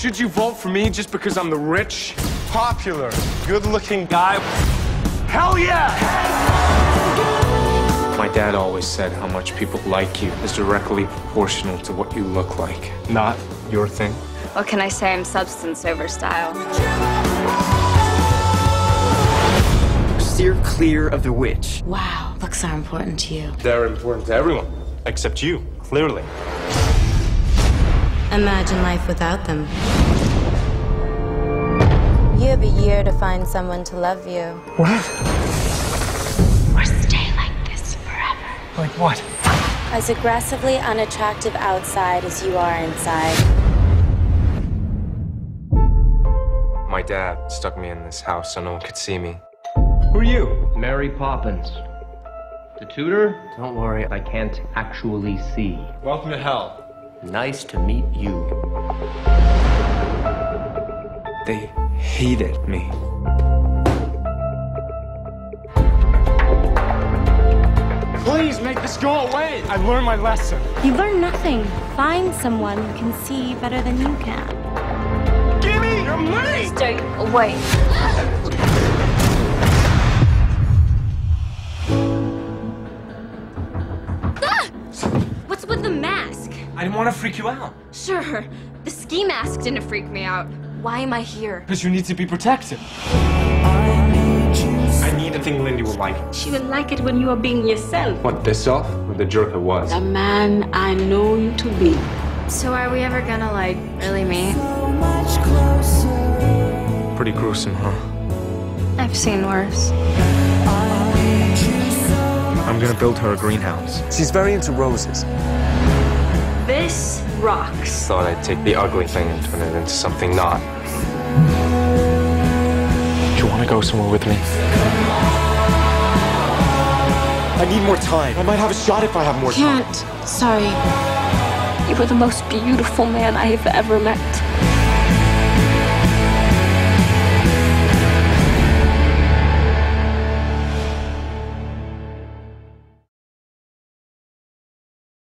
should you vote for me just because I'm the rich, popular, good-looking guy? Hell yeah! My dad always said how much people like you is directly proportional to what you look like. Not your thing. What can I say? I'm substance over style. Steer clear of the witch. Wow, looks are important to you. They're important to everyone, except you, clearly. Imagine life without them. You have a year to find someone to love you. What? Or stay like this forever. Like what? As aggressively unattractive outside as you are inside. My dad stuck me in this house so no one could see me. Who are you? Mary Poppins. The tutor? Don't worry, I can't actually see. Welcome to hell. Nice to meet you. They hated me. Please make this go away. I've learned my lesson. You learn nothing. Find someone who can see better than you can. Give me your money! Stay away. I didn't want to freak you out. Sure, the ski mask didn't freak me out. Why am I here? Because you need to be protected. I need a thing Lindy will like. She will like it when you are being yourself. What, this off? Or the jerk it was? The man I know you to be. So are we ever gonna, like, really meet? Pretty gruesome, huh? I've seen worse. I'm gonna build her a greenhouse. She's very into roses. This rocks. Thought I'd take the ugly thing and turn it into something not. Do you want to go somewhere with me? I need more time. I might have a shot if I have more time. Can't. Sorry. You are the most beautiful man I have ever met.